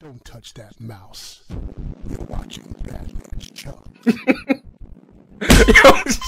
Don't touch that mouse. You're watching Batman's Chuck.